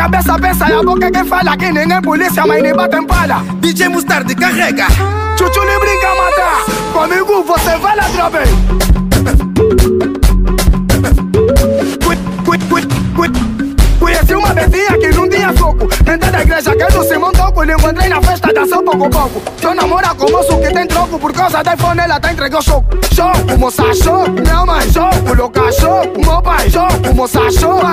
cabeça pensa e a boca é quem fala Que ninguém polícia, mas nem bate em palha DJ Mustard carrega. Chuchu nem brinca matar Comigo você vai ladrar bem Conheci uma bezinha que não tinha soco Dentro da igreja que não se montou Quando encontrei na festa dançou pouco pouco. Seu namora com moço que tem troco Por causa da iPhone ela tá entregou choco. Choco, moça choco. Minha mãe choco, louca choco. Meu pai choco, moça choco.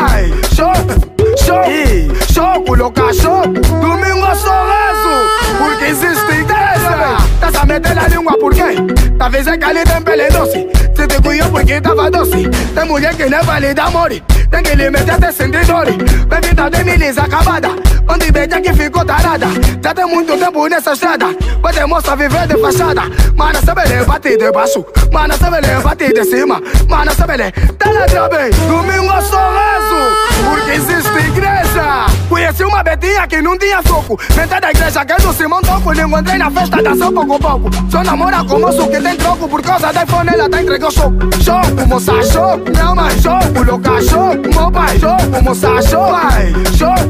Choco, choco Choco, louca choco Domingo sorriso Porque existe igreja Tá a meter a língua por quê? Talvez é que ali tem pele doce. Se te cuiou porque tava doce. Tem mulher que não vale dar amor Tem que lhe meter até sentir dor. Bebida de milícia acabada Beija que ficou tarada. Já tem muito tempo nessa estrada. Pode moça viver de fachada. Mana sabe ler, bate de baixo. Mana sabe ler, bate de cima. Mana sabe ler, tá lá bem Domingo é sorriso Porque existe igreja. Conheci uma betinha que não tinha soco. Metade da igreja que não se montou Quando encontrei na festa dançou pouco pouco. Só namora com moço que tem troco. Por causa da iPhone ela tá entregou choco Choco, moça choco Minha mãe choco, louca choco Meu pai choco, moça choco Pai, choco,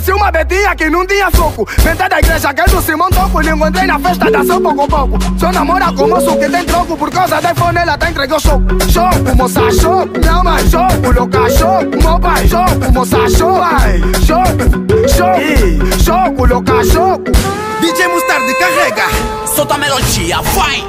Conheci uma betinha que não tinha soco Metade da igreja que não se montou Quando encontrei na festa dançou pouco a pouco Só namora com moço que tem troco Por causa da iPhone ela tá entregou choco Choco, moça choco Minha mãe choco, louca choco Meu pai choco, moça choco Pai, choco, choco Choco, louca choco DJ Mustard carrega. Solta a melodia, vai!